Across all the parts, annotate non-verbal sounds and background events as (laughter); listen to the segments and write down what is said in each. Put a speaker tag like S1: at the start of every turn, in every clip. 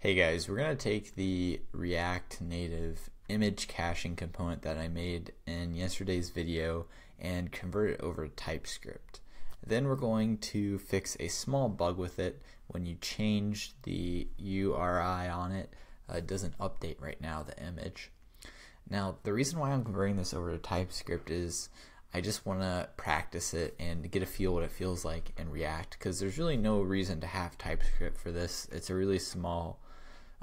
S1: Hey guys, we're going to take the React Native image caching component that I made in yesterday's video and convert it over to TypeScript. Then we're going to fix a small bug with it. When you change the URI on it, uh, it doesn't update right now, the image. Now, the reason why I'm converting this over to TypeScript is I just want to practice it and get a feel what it feels like in React because there's really no reason to have TypeScript for this. It's a really small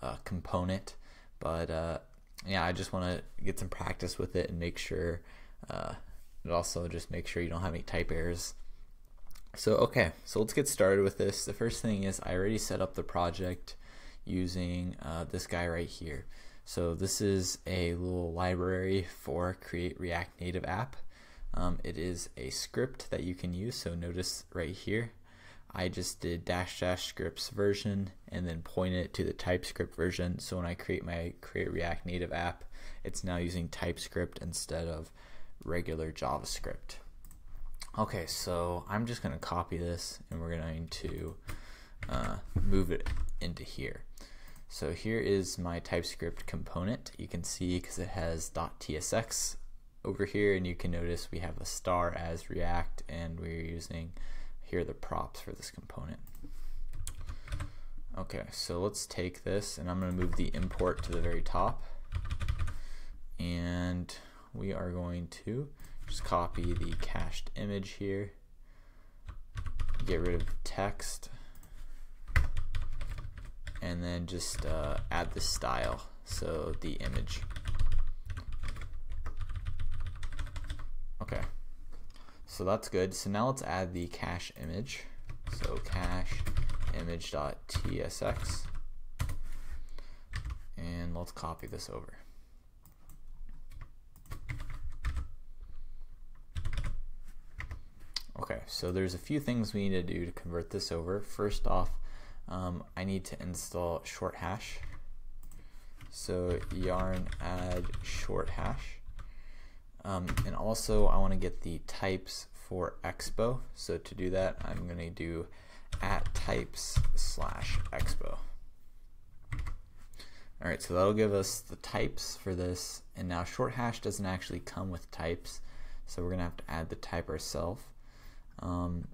S1: uh, component. But uh, yeah, I just want to get some practice with it and make sure, uh, and also just make sure you don't have any type errors. So okay, so let's get started with this. The first thing is I already set up the project using uh, this guy right here. So this is a little library for Create React Native App. Um, it is a script that you can use. So notice right here, I just did dash dash scripts version and then point it to the TypeScript version. So when I create my Create React Native app, it's now using TypeScript instead of regular JavaScript. Okay, so I'm just going to copy this and we're going to uh, move it into here. So here is my TypeScript component. You can see because it has .tsx over here and you can notice we have a star as React and we're using here are the props for this component. Okay, so let's take this and I'm going to move the import to the very top. And we are going to just copy the cached image here, get rid of text, and then just uh, add the style, so the image. Okay, so that's good. So now let's add the cache image. So cache image.tsx and let's copy this over. Okay, so there's a few things we need to do to convert this over. First off, um, I need to install short hash. So yarn add short hash. Um, and also I want to get the types for expo. So to do that, I'm going to do at types slash expo. All right, so that'll give us the types for this. And now short hash doesn't actually come with types. So we're going to have to add the type ourselves. Um,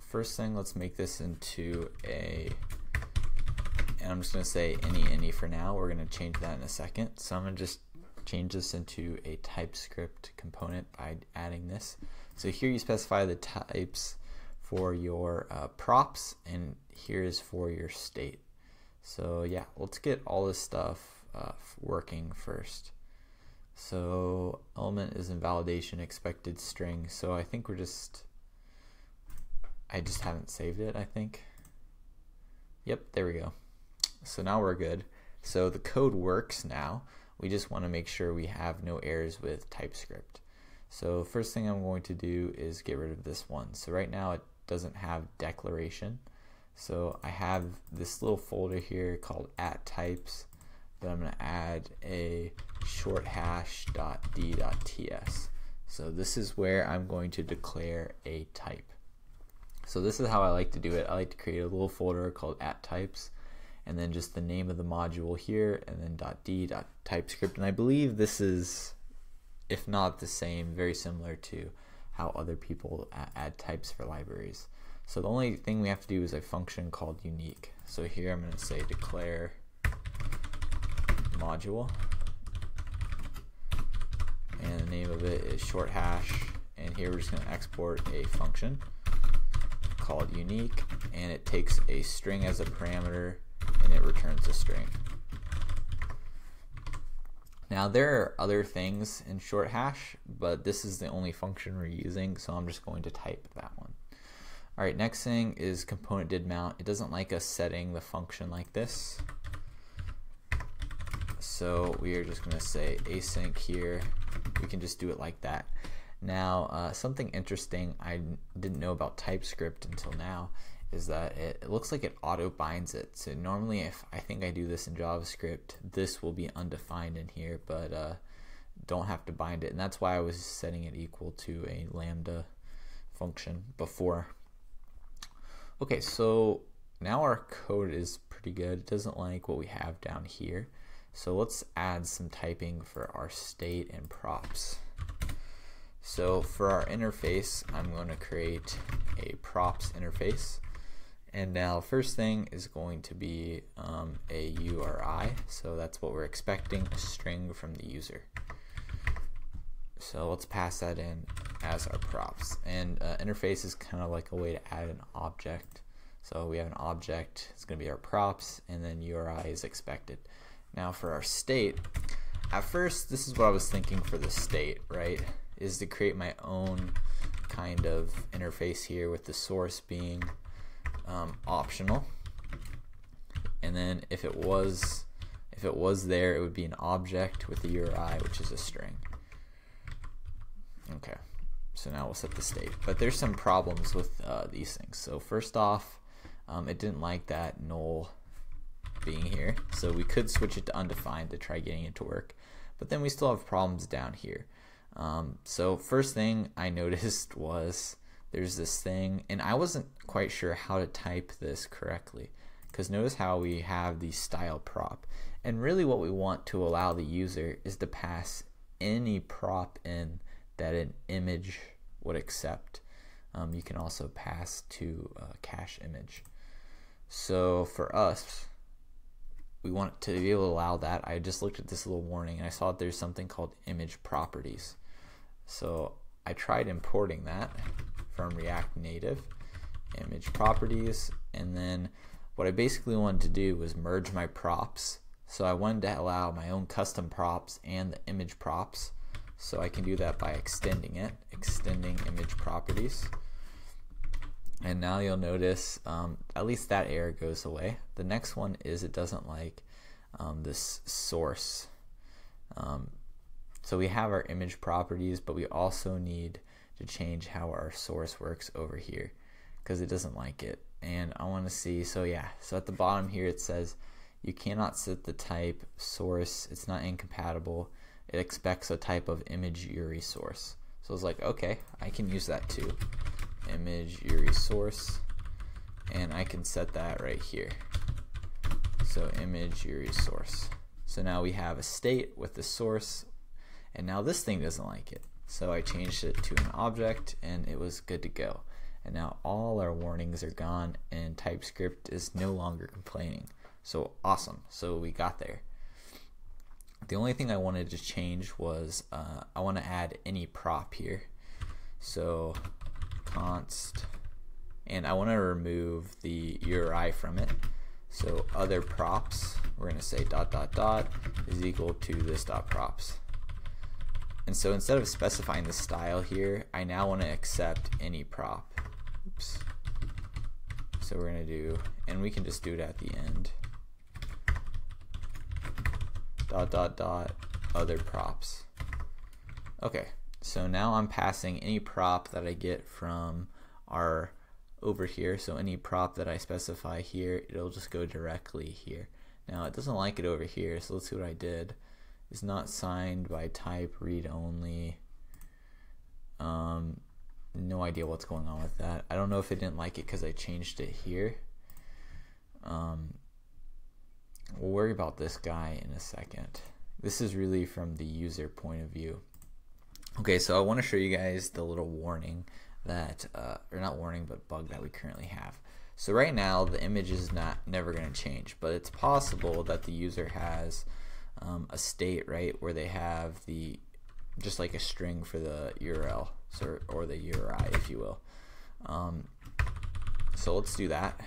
S1: first thing, let's make this into a, and I'm just going to say any any for now. We're going to change that in a second. So I'm going to just change this into a TypeScript component by adding this. So here you specify the types for your uh, props and here is for your state. So yeah, let's get all this stuff uh, working first. So element is invalidation expected string. So I think we're just, I just haven't saved it, I think. Yep, there we go. So now we're good. So the code works now. We just want to make sure we have no errors with TypeScript. So first thing I'm going to do is get rid of this one. So right now it doesn't have declaration. So I have this little folder here called at types that I'm going to add a short hash dot d dot ts. So this is where I'm going to declare a type. So this is how I like to do it. I like to create a little folder called at types and then just the name of the module here, and then dot .d dot .typescript. And I believe this is, if not the same, very similar to how other people add types for libraries. So the only thing we have to do is a function called unique. So here I'm going to say declare module, and the name of it is short hash, and here we're just going to export a function called unique, and it takes a string as a parameter and it returns a string. Now there are other things in short hash, but this is the only function we're using, so I'm just going to type that one. All right, next thing is component did mount. It doesn't like us setting the function like this. So we are just gonna say async here. We can just do it like that. Now, uh, something interesting I didn't know about TypeScript until now is that it, it, looks like it auto binds it. So normally if I think I do this in JavaScript, this will be undefined in here, but uh, don't have to bind it. And that's why I was setting it equal to a lambda function before. Okay, so now our code is pretty good. It doesn't like what we have down here. So let's add some typing for our state and props. So for our interface, I'm going to create a props interface. And now first thing is going to be um, a URI. So that's what we're expecting, a string from the user. So let's pass that in as our props. And uh, interface is kind of like a way to add an object. So we have an object, it's going to be our props, and then URI is expected. Now for our state, at first this is what I was thinking for the state, right? Is to create my own kind of interface here with the source being um, optional. And then if it was if it was there, it would be an object with the URI, which is a string. Okay, so now we'll set the state. But there's some problems with uh, these things. So first off, um, it didn't like that null being here. So we could switch it to undefined to try getting it to work. But then we still have problems down here. Um, so first thing I (laughs) noticed was there's this thing, and I wasn't quite sure how to type this correctly. Because notice how we have the style prop. And really what we want to allow the user is to pass any prop in that an image would accept. Um, you can also pass to a cache image. So for us, we want to be able to allow that. I just looked at this little warning and I saw that there's something called image properties. So I tried importing that from React Native, image properties, and then what I basically wanted to do was merge my props. So I wanted to allow my own custom props and the image props. So I can do that by extending it, extending image properties. And now you'll notice um, at least that error goes away. The next one is it doesn't like um, this source. Um, so we have our image properties, but we also need to change how our source works over here because it doesn't like it. And I want to see, so yeah, so at the bottom here it says you cannot set the type source, it's not incompatible. It expects a type of image URI source. So it's like, okay, I can use that too image URI source and I can set that right here. So image URI source. So now we have a state with the source and now this thing doesn't like it. So I changed it to an object and it was good to go. And now all our warnings are gone and TypeScript is no longer complaining. So awesome. So we got there. The only thing I wanted to change was uh, I want to add any prop here. So const and I want to remove the URI from it. So other props, we're going to say dot dot dot is equal to this dot props. And so instead of specifying the style here, I now want to accept any prop. Oops. So we're going to do, and we can just do it at the end. Dot dot dot other props. Okay, so now I'm passing any prop that I get from our over here. So any prop that I specify here, it'll just go directly here. Now it doesn't like it over here, so let's see what I did. It's not signed by type read only. Um, no idea what's going on with that. I don't know if it didn't like it because I changed it here. Um, we'll worry about this guy in a second. This is really from the user point of view. Okay, so I want to show you guys the little warning that, uh, or not warning, but bug that we currently have. So right now the image is not never going to change, but it's possible that the user has um, a state right where they have the just like a string for the URL or the URI, if you will. Um, so let's do that.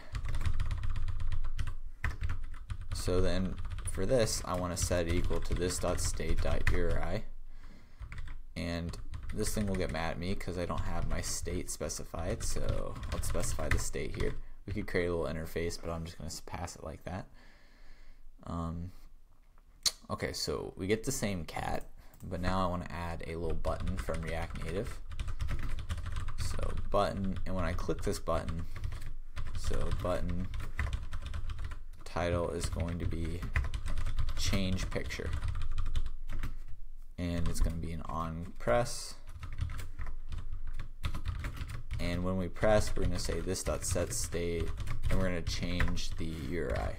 S1: So then for this, I want to set equal to this dot state dot URI and this thing will get mad at me because I don't have my state specified so let's specify the state here we could create a little interface but I'm just going to pass it like that um, okay so we get the same cat but now I want to add a little button from React Native. So button and when I click this button so button title is going to be change picture. And it's going to be an on press. And when we press we're going to say this dot set state and we're going to change the URI.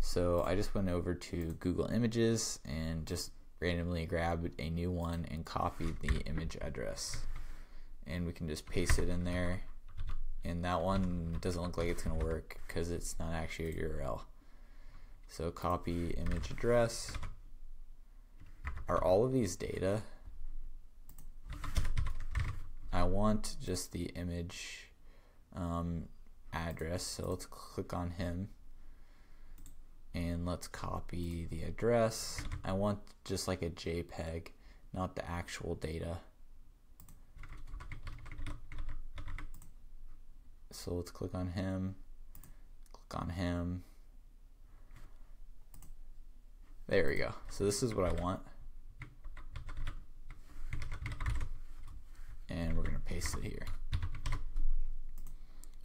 S1: So I just went over to Google Images and just randomly grabbed a new one and copied the image address. And we can just paste it in there. And that one doesn't look like it's going to work because it's not actually a URL. So copy image address. Are all of these data? I want just the image um, address. So let's click on him and let's copy the address. I want just like a JPEG, not the actual data. So let's click on him, click on him. There we go. So this is what I want. And we're gonna paste it here.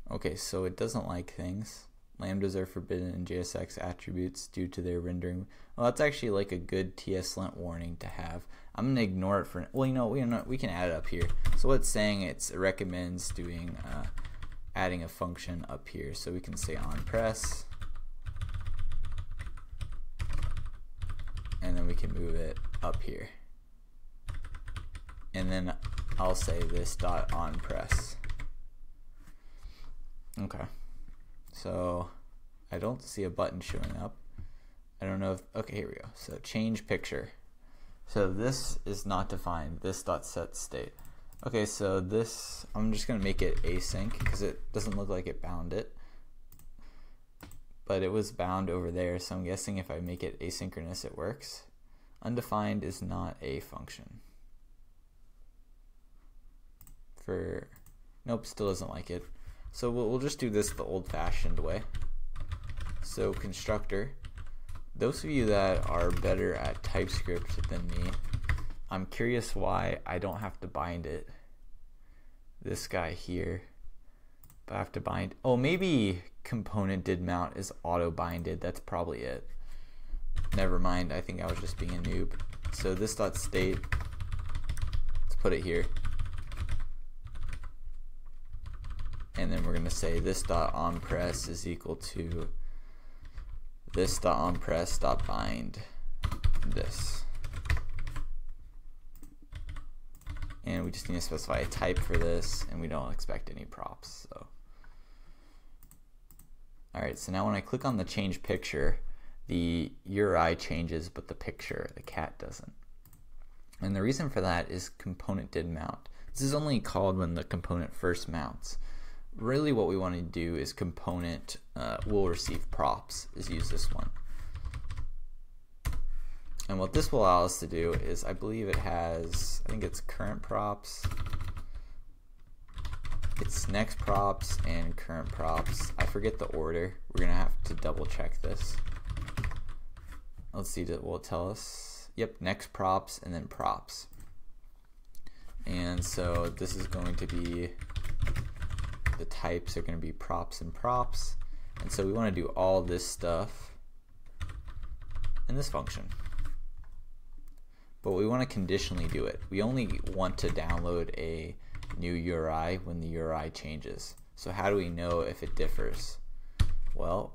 S1: Okay, so it doesn't like things. Lambdas are forbidden in JSX attributes due to their rendering. Well, that's actually like a good TSLint warning to have. I'm gonna ignore it for. Well, you know, we we can add it up here. So what it's saying, it's, it recommends doing uh, adding a function up here. So we can say on press, and then we can move it up here. And then I'll say this dot on press. Okay. So I don't see a button showing up. I don't know if, okay, here we go. So change picture. So this is not defined, this dot set state. Okay, so this, I'm just gonna make it async because it doesn't look like it bound it. But it was bound over there, so I'm guessing if I make it asynchronous, it works. Undefined is not a function. For, nope, still doesn't like it. So we'll, we'll just do this the old-fashioned way. So constructor, those of you that are better at TypeScript than me, I'm curious why I don't have to bind it. This guy here, I have to bind. Oh, maybe component did mount is auto binded. That's probably it. Never mind. I think I was just being a noob. So this dot state. Let's put it here. And then we're going to say this dot on press is equal to this dot on press dot bind this. And we just need to specify a type for this and we don't expect any props so. Alright so now when I click on the change picture the URI changes but the picture the cat doesn't. And the reason for that is component did mount. This is only called when the component first mounts really what we want to do is component uh, will receive props is use this one. And what this will allow us to do is I believe it has, I think it's current props, it's next props and current props. I forget the order. We're going to have to double check this. Let's see, it will tell us? Yep, next props and then props. And so this is going to be the types are going to be props and props. And so we want to do all this stuff in this function. But we want to conditionally do it. We only want to download a new URI when the URI changes. So how do we know if it differs? Well,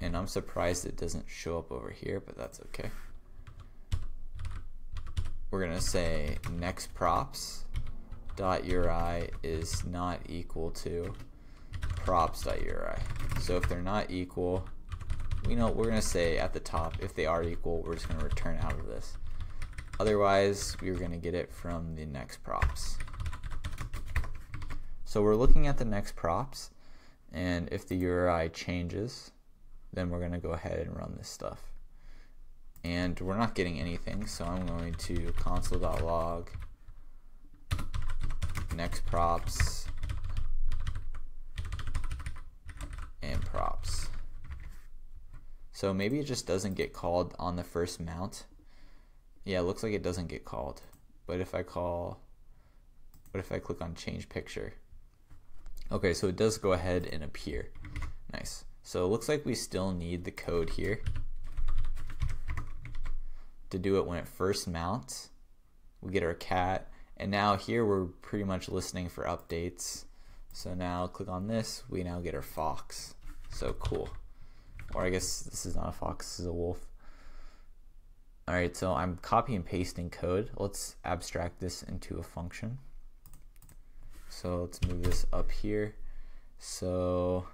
S1: and I'm surprised it doesn't show up over here, but that's okay. We're going to say next props dot URI is not equal to props dot URI. So if they're not equal, we know we're going to say at the top if they are equal, we're just going to return out of this. Otherwise, we're going to get it from the next props. So we're looking at the next props, and if the URI changes, then we're going to go ahead and run this stuff. And we're not getting anything, so I'm going to console.log next props and props. So maybe it just doesn't get called on the first mount. Yeah, it looks like it doesn't get called. But if I call, what if I click on change picture? Okay, so it does go ahead and appear. Nice. So it looks like we still need the code here to do it when it first mounts. We get our cat, and now here we're pretty much listening for updates. So now click on this, we now get our Fox. So cool. Or I guess this is not a fox, this is a wolf. Alright, so I'm copy and pasting code. Let's abstract this into a function. So let's move this up here. So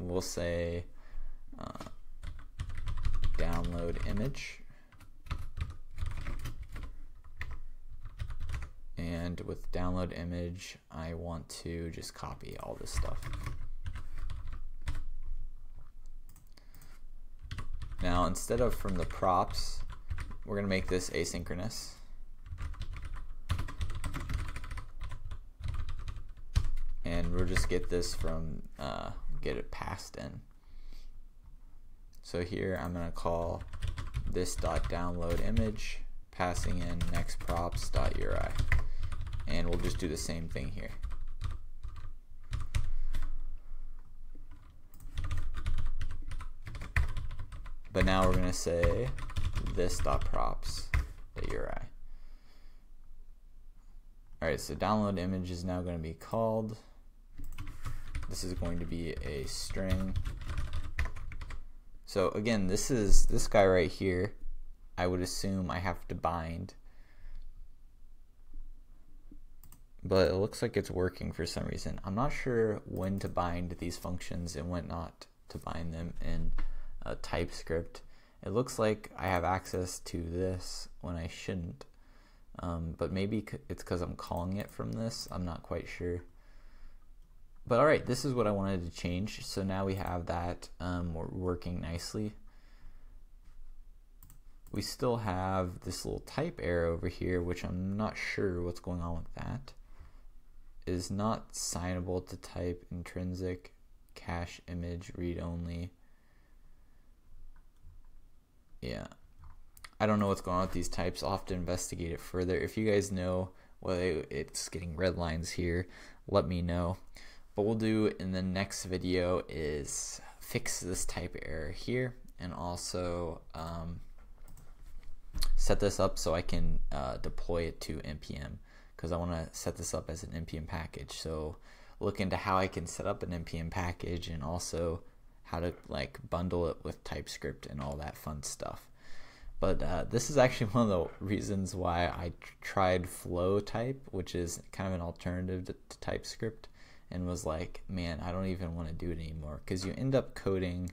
S1: we'll say uh, download image. And with download image, I want to just copy all this stuff. Now, instead of from the props, we're going to make this asynchronous. And we'll just get this from, uh, get it passed in. So here I'm going to call this dot download image, passing in next props dot URI. And we'll just do the same thing here. But now we're gonna say this dot props the URI. Alright, so download image is now to be called. This is going to be a string. So again, this is this guy right here. I would assume I have to bind. But it looks like it's working for some reason. I'm not sure when to bind these functions and when not to bind them in uh, TypeScript. It looks like I have access to this when I shouldn't. Um, but maybe it's because I'm calling it from this. I'm not quite sure. But alright, this is what I wanted to change. So now we have that um, working nicely. We still have this little type error over here, which I'm not sure what's going on with that. Is not signable to type intrinsic cache image read only yeah. I don't know what's going on with these types. I'll have to investigate it further. If you guys know whether it's getting red lines here, let me know. What we'll do in the next video is fix this type error here and also um, set this up so I can uh, deploy it to npm because I want to set this up as an npm package. So look into how I can set up an npm package and also how to like bundle it with TypeScript and all that fun stuff. But uh, this is actually (laughs) one of the reasons why I tried FlowType, which is kind of an alternative to, to TypeScript, and was like, man, I don't even want to do it anymore because you end up coding,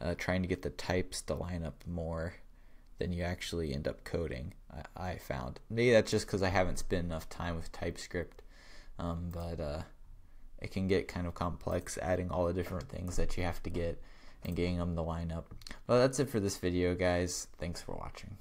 S1: uh, trying to get the types to line up more than you actually end up coding. I, I found maybe that's just because I haven't spent enough time with TypeScript, um, but uh, it can get kind of complex adding all the different things that you have to get and getting them to line up. Well, that's it for this video, guys. Thanks for watching.